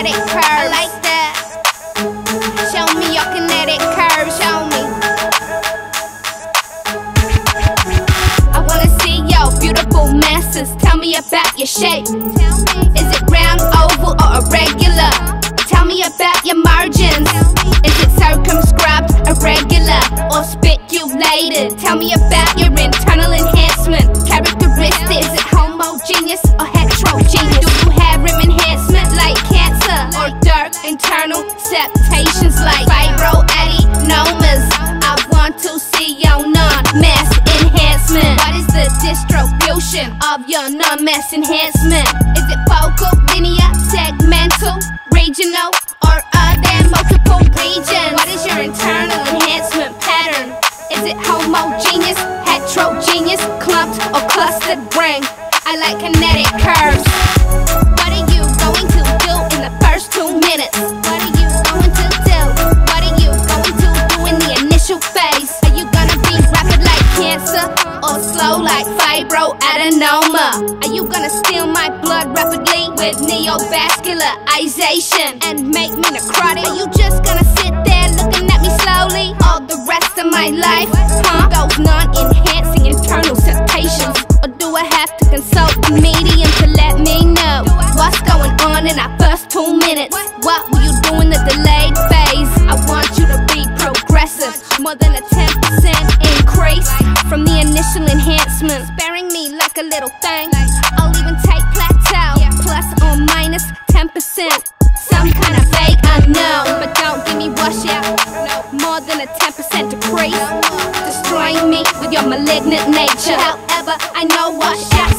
kinetic curves. I like that. Show me your kinetic curves. Show me. I wanna see your beautiful masses. Tell me about your shape. Tell me. Is it round, oval, or irregular? Tell me about your margins. Tell me. Is it circumscribed, irregular, or spiculated? Tell me about. MS enhancement. Is it focal, linear, segmental, regional, or are there multiple regions? What is your internal enhancement pattern? Is it homogeneous, heterogeneous, clumped, or clustered ring? I like kinetic curves. Fibroadenoma? Are you gonna steal my blood rapidly with neovascularization and make me necrotic? Are you just gonna sit there looking at me slowly all the rest of my life? Huh? Those non-enhancing internal septations. Or do I have to consult a medium to let me know what's going on in our first two minutes? What were you doing in the delayed more than a 10% increase from the initial enhancement. Sparing me like a little thing. I'll even take plateau, plus or minus 10%. Some kind of fake, I know, but don't give me washout. No, more than a 10% decrease. Destroying me with your malignant nature. However, I know washout sometimes